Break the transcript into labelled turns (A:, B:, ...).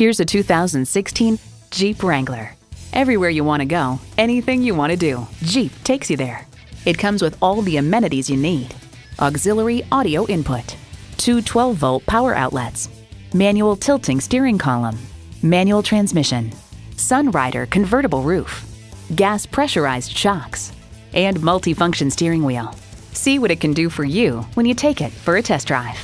A: Here's a 2016 Jeep Wrangler. Everywhere you want to go, anything you want to do, Jeep takes you there. It comes with all the amenities you need. Auxiliary audio input, two 12-volt power outlets, manual tilting steering column, manual transmission, Sunrider convertible roof, gas pressurized shocks, and multifunction steering wheel. See what it can do for you when you take it for a test drive.